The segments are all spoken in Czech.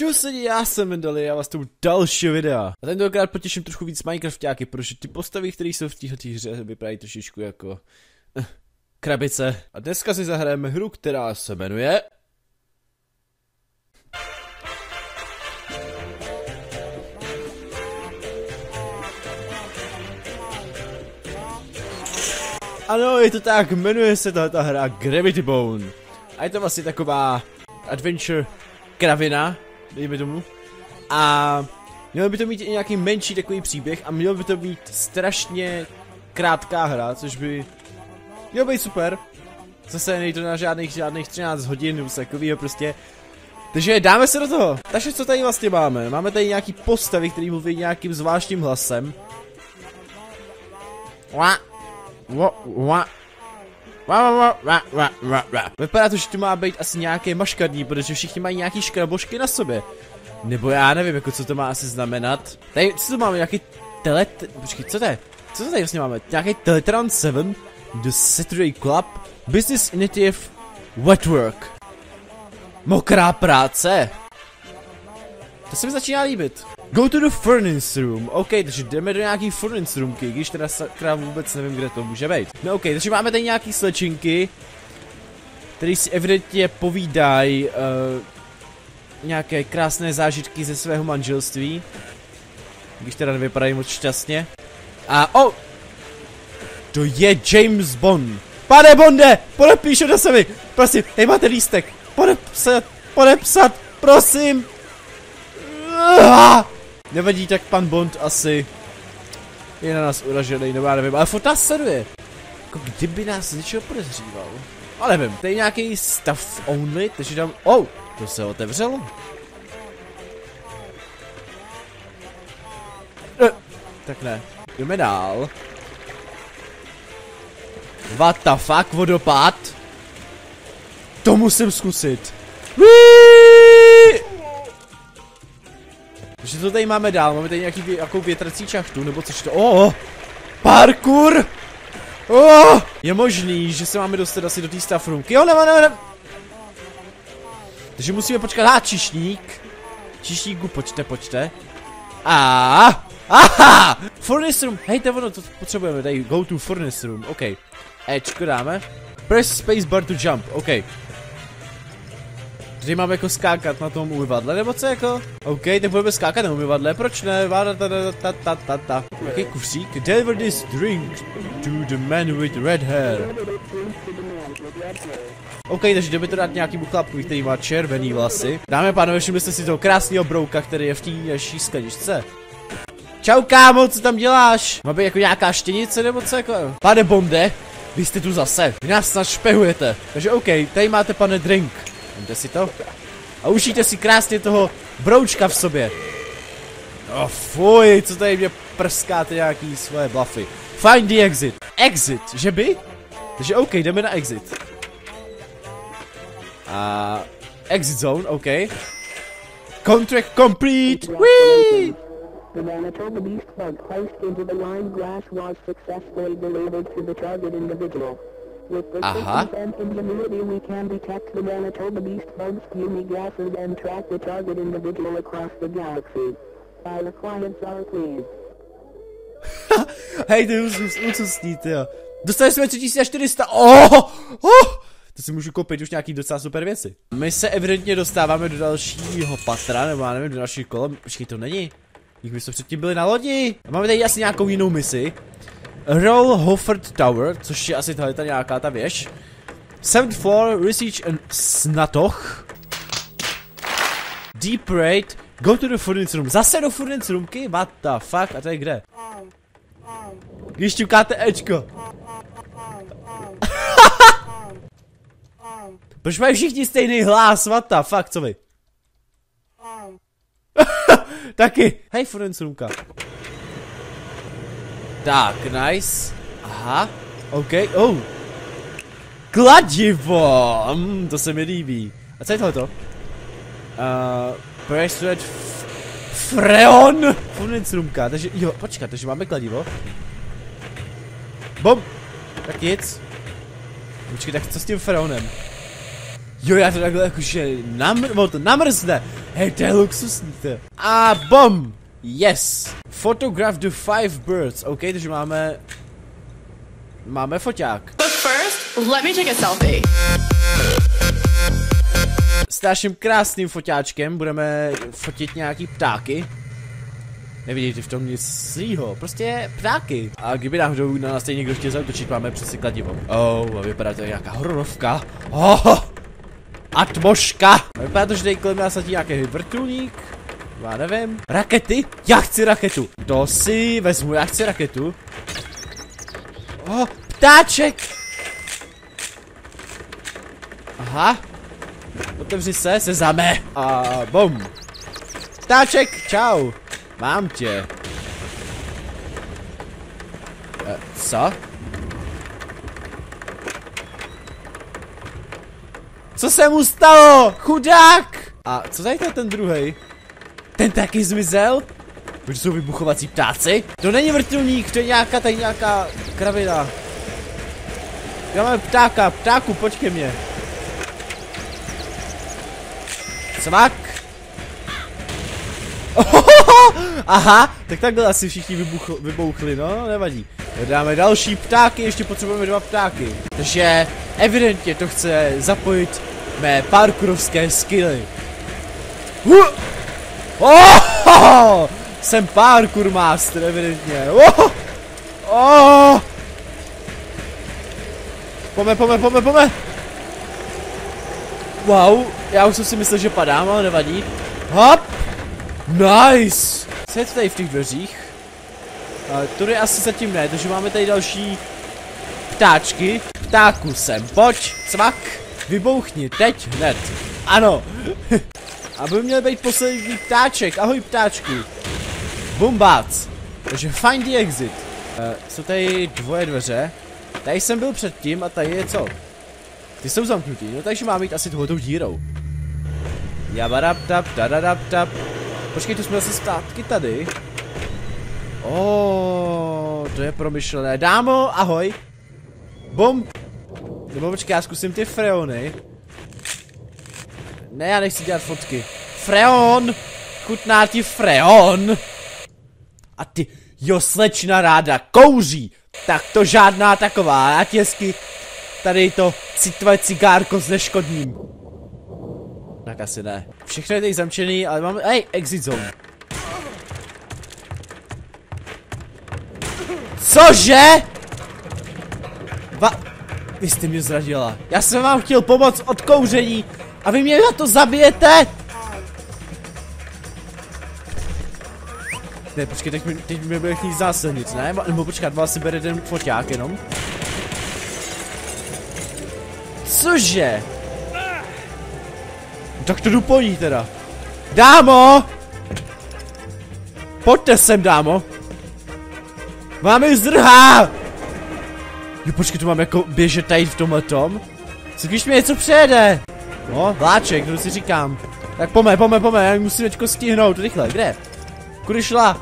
Čau se já jsem Mendali, já vás tu další videa. A tentokrát potěším trošku víc Minecraftáky, protože ty postavy, které jsou v této hře, vypadají trošičku jako... Uh, krabice. A dneska si zahrajeme hru, která se jmenuje... Ano, je to tak, jmenuje se tato hra Gravity Bone. A je to vlastně taková adventure kravina, dejme tomu. A mělo by to mít i nějaký menší takový příběh a mělo by to být strašně krátká hra, což by mělo být super. Zase nejde to na žádných, žádných 13 hodin nebo takovýho prostě. Takže dáme se do toho. Takže co tady vlastně máme? Máme tady nějaký postavy, který mluví nějakým zvláštním hlasem. Wa, wa, Vypadá to, že to má být asi nějaké maškadní, protože všichni mají nějaký škrabošky na sobě. Nebo já nevím, jako co to má asi znamenat. Tady, co to máme, nějaký telet... Počkej, co to je? Co to tady vlastně máme? Nějaký Teletran 7, The Saturday Club, Business Initiative, Wetwork. Mokrá práce. To se mi začíná líbit. Go to the furnace room. OK, takže jdeme do nějaký furnace roomky, když teda sakra vůbec nevím, kde to může být. No OK, takže máme tady nějaký slečinky, který si evidentně povídají uh, nějaké krásné zážitky ze svého manželství. Když teda nevypadají moc šťastně. A oh! To je James Bond. Pane Bonde, podepíšu do sebe. Prosím, hej, máte lístek. Podepsat, podepsat, prosím. Nevadí, tak pan Bond asi je na nás uražený, nebo já nevím, ale furt nás sleduje. Jako kdyby nás z něčeho podezříval. Ale nevím, tady je nějaký stuff only, takže tam, oh, to se otevřelo. Eh, tak ne, jdeme dál. What the fuck, vodopád? To musím zkusit. Whee! Takže to tady máme dál, máme tady nějaký vě, jakou větrací čachtu, nebo což to, oh, parkour, oh, je možný, že se máme dostat asi do té staff roomky, jo, nebo, nebo, nebo. Takže musíme počkat, ah, čišník, čišníku, počte, počte, a, aha, furnace room, hej, to ono, to potřebujeme, tady, go to furnace room, ok, Ečko dáme, press space bar to jump, ok, Tady máme jako skákat na tom umyvadle, nebo co jako? OK, tak budeme skákat na umyvadle, proč ne? Váda ta ta ta ta ta ta. Jaký kufřík? Deliver this drink to the man with red hair. OK, takže jdeme to dát nějakýmu chlapku, který má červený vlasy. Dáme pánové, všimli jste si toho krásného brouka, který je v té naší skleničce. Čau kámo, co tam děláš? Má být jako nějaká štěnice nebo co jako? Pane Bonde, vy jste tu zase. Vy nás snad špehujete. Takže OK, tady máte pane drink. Vemte si to. A užijte si krásně toho broučka v sobě. Oh, fuj, co tady mě prskáte nějaký svoje bluffy. Find the exit. Exit, že by? Takže OK, jdeme na exit. A exit zone, OK. Contract complete. Whee! The Manitoba Beast bug placed into the lime grass was successfully delivered to the target individual. Aha. ingenuity we can detect the Manitoba beast bugs gases and track the target individual across the galaxy. Clients are pleased. Hej, ty už ucustníte, jo. Dostali jsme 3400, oh, oh, to si můžu koupit už nějaký docela super věci. My se evidentně dostáváme do dalšího patra, nebo já nevím, do dalšího kola. Počkej, to není. Jak my jsme předtím byli na lodi. máme tady asi nějakou jinou misi. Roll Hofford Tower, což je asi tahle nějaká ta věž. Seventh floor, research and snatoch. Deep raid, go to the furnace room. Zase do furnace roomky? What the fuck? A to je kde? Když ťukáte Ečko. Proč mají všichni stejný hlas? What the fuck, co vy? Taky. Hej, furnace roomka. Tak, nice. Aha, OK, oh. Kladivo! Mm, to se mi líbí. A co je tohleto? Uh, Pressed Freon! Furnace roomka, takže jo, počkat, takže máme kladivo. Bom! Tak nic. Počkej, tak co s tím freonem? Jo, já to takhle jakože namr to namrzne. Hej, to je luxusní. A bom! Yes! Photograph the five birds. OK, takže máme... Máme foťák. But first, let me take a selfie. S naším krásným foťáčkem budeme fotit nějaký ptáky. Nevidíte v tom nic zlýho, prostě ptáky. A kdyby náhodou na nás někdo chtěl zautočit, máme přeci kladivo. Oh, a vypadá to nějaká hororovka. Oh, atmoška. A vypadá to, že tady kolem nás letí nějaký vrtulník. Já nevím. Rakety? Já chci raketu. To si vezmu, já chci raketu. Oh, ptáček! Aha. Otevři se, se zame. A bom. Ptáček, čau. Mám tě. E, co? Co se mu stalo? Chudák! A co tady ten druhý? Ten taky zmizel? Proč jsou vybuchovací ptáci? To není vrtulník, to je nějaká, tady nějaká kravina. Já mám ptáka, ptáku, pojď ke mně. Cvak. Aha, tak takhle asi všichni vybuchl, vybouchli, no, nevadí. Dáme další ptáky, ještě potřebujeme dva ptáky. Takže evidentně to chce zapojit mé parkourovské skilly. Uh! Oh! Jsem parkour master, evidentně. Oh! Oh! Pome, pome, pome, pome. Wow, já už jsem si myslel, že padám, ale nevadí. Hop! Nice! Co je tady v těch dveřích? Uh, tudy asi zatím ne, takže máme tady další ptáčky. Ptáku sem, pojď, cvak, vybouchni, teď, hned. Ano. Aby měl být poslední ptáček, ahoj ptáčku. Bumbác. Takže find the exit. Uh, jsou tady dvoje dveře. Tady jsem byl předtím a tady je co? Ty jsou zamknutý, no takže má být asi tohoto dírou. Jabarap tap, dadadap tap. Počkej, tu jsme zase zpátky tady. Oh, to je promyšlené. Dámo, ahoj. Bum. Nebo počkej, já zkusím ty freony. Ne, já nechci dělat fotky. Freon! Chutná ti freon! A ty, jo, slečna ráda kouří. Tak to žádná taková, já ti hezky tady to citové cigárko s. Tak asi ne. Všechno je tady zamčený, ale máme, hej, exit zone. Cože? Va... Vy jste mě zradila. Já jsem vám chtěl pomoct od kouření a vy mě na to zabijete? Ne, počkej, teď mi, teď mi bude chtít zásilnic, ne? Nebo počkat, vás si bere ten foťák jenom. Cože? Tak to jdu po ní teda. Dámo! Pojďte sem, dámo. Máme zdrhá! Jo, počkej, tu mám jako běžet tady v tomhle tom? Co když mi něco přejede? No, vláček, to si říkám. Tak pome, pome, pome, já musím teďko stihnout, rychle, kde? Kudy šla?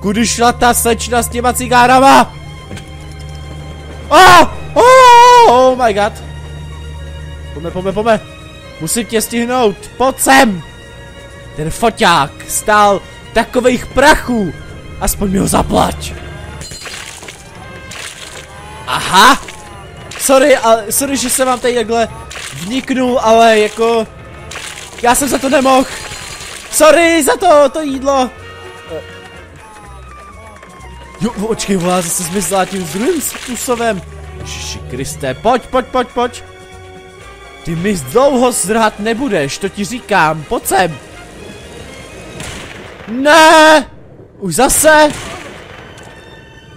Kudy šla ta slečna s těma cigárama? Oh! Oh, oh my god. Pome, pome, pome. Musím tě stihnout, pojď sem. Ten foťák stál takových prachů. Aspoň mi ho zaplať. Aha. Sorry, ale, sorry, že jsem vám tady takhle vniknul, ale jako... Já jsem za to nemohl. Sorry za to, to jídlo. Jo, očkej, volá, zase zmizela tím druhým způsobem. Ježiši Kriste, pojď, pojď, pojď, pojď. Ty mi dlouho zrhat nebudeš, to ti říkám, pojď sem. Ne! Už zase?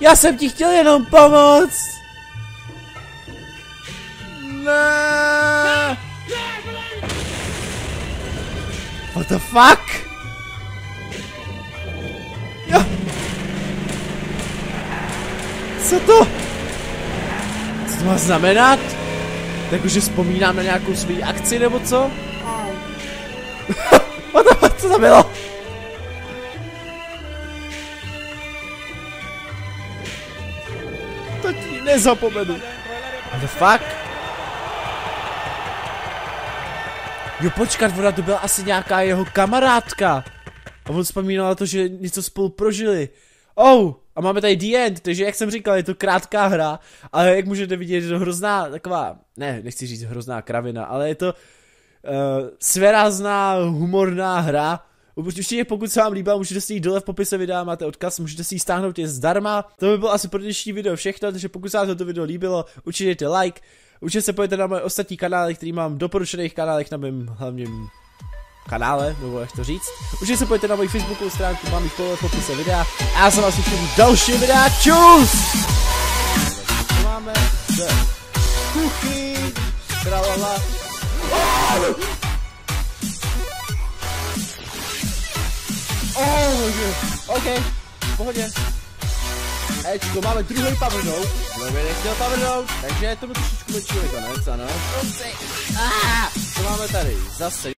Já jsem ti chtěl jenom pomoct. What the fuck? Ja. Co to? Co to má znamenat? Tak už vzpomínám na nějakou svou akci nebo co? What the fuck, co to bylo? To ti nezapomenu. What the fuck? Jo, počkat, ona to byla asi nějaká jeho kamarádka. A on vzpomínal na to, že něco spolu prožili. Oh, a máme tady The End, takže jak jsem říkal, je to krátká hra, ale jak můžete vidět, je to hrozná, taková, ne, nechci říct hrozná kravina, ale je to uh, sverázná, humorná hra. Určitě pokud se vám líbila, můžete si ji dole v popise videa, máte odkaz, můžete si ji stáhnout, je zdarma. To by bylo asi pro dnešní video všechno, takže pokud se vám toto video líbilo, určitě dejte like, určitě se pojďte na moje ostatní kanály, který mám doporučených kanálech na mém hlavním kanále, nebo jak to říct. Určitě se pojďte na moji facebookovou stránku, mám jich v popise videa. A já se vás uvidím v další videa, čus! Máme zde kuchyň, tralala. Oh, OK, v pohodě. Ečko, máme druhý pavrnou. By nechtěl pavrnout, takže je to trošičku konec, ano. Ah, co máme tady? Zase